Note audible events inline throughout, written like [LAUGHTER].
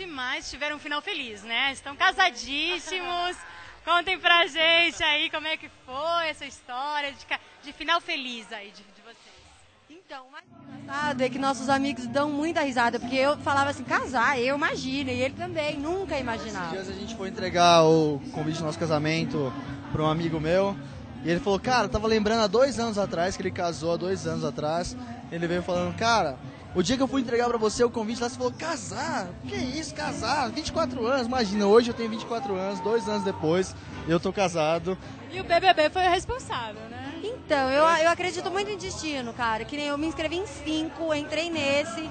sorte, mas tiveram um final feliz, né? Estão casadíssimos. [LAUGHS] Contem pra gente aí como é que foi essa história de, de final feliz aí de, de vocês. Então, o mais engraçado é que nossos amigos dão muita risada, porque eu falava assim, casar, eu imagino, e ele também, nunca imaginava. Esses dias a gente foi entregar o convite do nosso casamento para um amigo meu, e ele falou, cara, tava lembrando há dois anos atrás, que ele casou há dois anos atrás, ele veio falando, cara, o dia que eu fui entregar para você o convite lá, você falou, casar? Que isso, casar? 24 anos, imagina, hoje eu tenho 24 anos, dois anos depois, eu tô casado. E o BBB foi o responsável, né? Então, eu, eu acredito muito em destino, cara. Que nem eu me inscrevi em cinco, entrei nesse.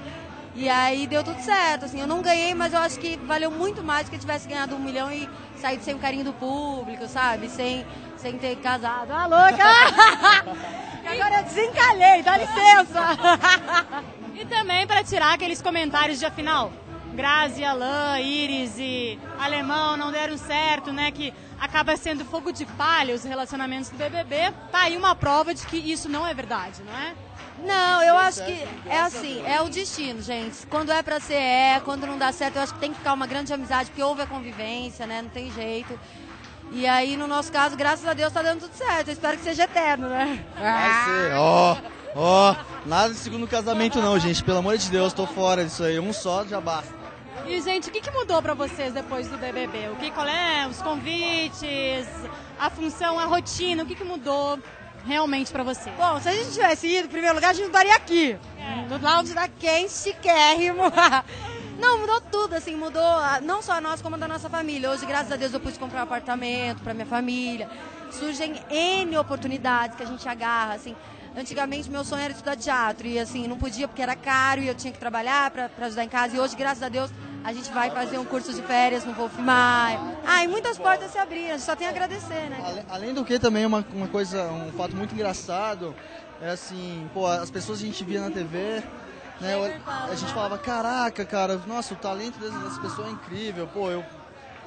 E aí deu tudo certo, assim, eu não ganhei, mas eu acho que valeu muito mais do que eu tivesse ganhado um milhão e saído sem o carinho do público, sabe? Sem, sem ter casado. Ah, louca! [LAUGHS] Agora eu desencalhei, dá licença! [LAUGHS] e também para tirar aqueles comentários de afinal, Grazi, Alain, Iris e Alemão não deram certo, né? Que acaba sendo fogo de palha os relacionamentos do BBB. Tá aí uma prova de que isso não é verdade, não é? Não, eu acho que é assim, é o destino, gente. Quando é pra ser, é. Quando não dá certo, eu acho que tem que ficar uma grande amizade, porque houve a convivência, né? Não tem jeito. E aí, no nosso caso, graças a Deus, tá dando tudo certo. Eu espero que seja eterno, né? Vai ser, ó, ó. Nada de segundo casamento não, gente. Pelo amor de Deus, tô fora disso aí. Um só já basta. E, gente, o que, que mudou para vocês depois do BBB? O que, qual é? Os convites, a função, a rotina, o que, que mudou realmente para você? Bom, se a gente tivesse ido, em primeiro lugar, a gente estaria aqui. É. No lounge da quente, chiquérrimo. [LAUGHS] Não, mudou tudo, assim, mudou não só a nós, como a da nossa família. Hoje, graças a Deus, eu pude comprar um apartamento para minha família. Surgem N oportunidades que a gente agarra, assim. Antigamente meu sonho era estudar teatro e assim, não podia porque era caro e eu tinha que trabalhar para ajudar em casa. E hoje, graças a Deus, a gente vai fazer um curso de férias no Wolf Maia. Ah, e muitas portas se abriram, a gente só tem a agradecer, né? Além do que também uma, uma coisa, um fato muito engraçado, é assim, pô, as pessoas que a gente via na TV, né, a gente falava, caraca, cara, nossa, o talento dessa pessoa é incrível, pô, eu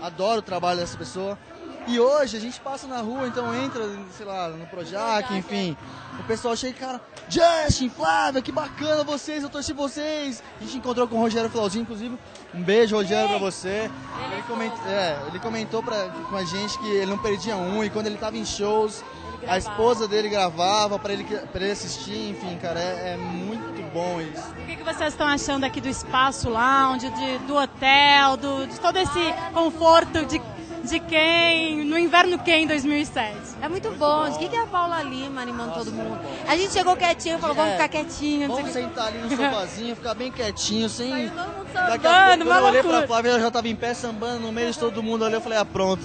adoro o trabalho dessa pessoa. E hoje a gente passa na rua, então entra, sei lá, no Projac, enfim. O pessoal chega e, cara, Justin, Flávia, que bacana vocês, eu torci vocês. A gente encontrou com o Rogério Flauzinho, inclusive. Um beijo, Rogério, pra você. Ele comentou, é, ele comentou pra, com a gente que ele não perdia um e quando ele tava em shows, a esposa dele gravava para ele, pra ele assistir, enfim, cara, é, é muito bom isso. O que, que vocês estão achando aqui do espaço lounge, de, do hotel, do, de todo esse conforto de de quem, no inverno quem em 2007. É muito bom. O que, que é a Paula Lima animando Nossa, todo mundo? A gente chegou quietinho e falou, vamos ficar quietinho. Vamos sentar ali no sofazinho, ficar bem quietinho, sem... Daqui a pouco, eu olhei pra Flávia, ela já tava em pé sambando no meio de todo mundo ali, eu falei, ah, pronto.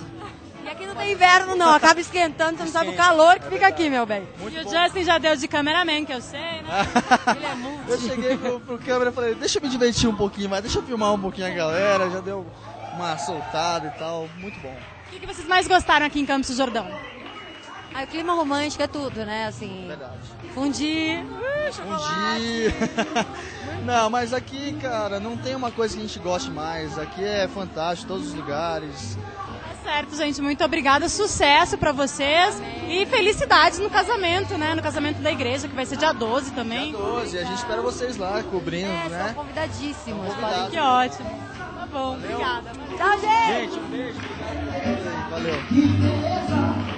Tem inverno não, acaba esquentando, você não sabe o calor que fica aqui, meu bem. Muito e o Justin já deu de cameraman, que eu sei, né? [LAUGHS] Ele é muito. Eu cheguei pro, pro câmera e falei, deixa eu me divertir um pouquinho mais, deixa eu filmar um pouquinho a galera, já deu uma soltada e tal, muito bom. O que, que vocês mais gostaram aqui em Campos do Jordão? Ah, o clima romântico é tudo, né? Assim, Verdade. Fundir. Uh, fundir. não, mas aqui, cara, não tem uma coisa que a gente goste mais. Aqui é fantástico, todos os lugares. Tá certo, gente. Muito obrigada. Sucesso para vocês. Amém. E felicidades no casamento, né? No casamento da igreja, que vai ser dia 12 também. Dia 12. A gente espera vocês lá cobrindo, é, né? São convidadíssimos. Convidado. Que ótimo bom, obrigada. Tchau, gente. Gente, um beijo. Valeu.